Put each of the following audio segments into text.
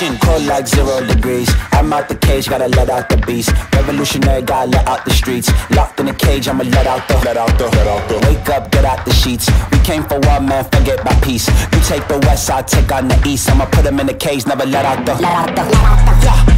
Cold like zero degrees. I'm out the cage, gotta let out the beast. Revolutionary, gotta let out the streets. Locked in a cage, I'ma let out the, let out the, let out the. Wake up, get out the sheets. We came for one man, forget my peace. You take the west, I take on the east. I'ma put him in a cage, never let out the, let out the, let out the. Yeah,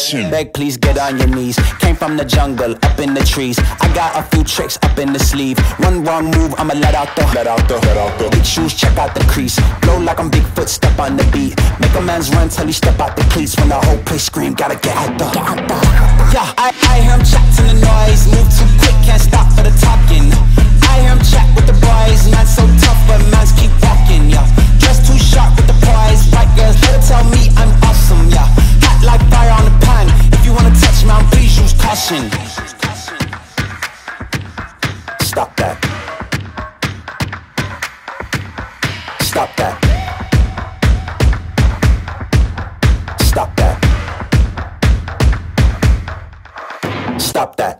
Beg, please get on your knees. Came from the jungle, up in the trees. I got a few tricks up in the sleeve. One wrong move, I'ma let out the, let out the, let out the. Big shoes, check out the crease. Blow like I'm Bigfoot, step on the beat. Make a man's run till he step out the cleats. When the whole place scream, gotta get out the, get out the. Yeah, I, I hear him chatting the noise. Move too quick, can't stop Stop that. Stop that. Stop that.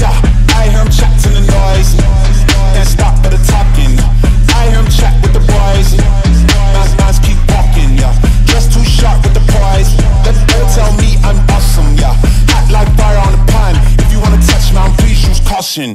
Yeah, I hear chatting the noise. Can't stop for the talking. I hear him chat with the boys. Mans, mans keep walking, yeah. Just too sharp with the prize. Let her tell me I'm awesome, yeah. Hot like fire on the pan. If you wanna touch me, please use caution.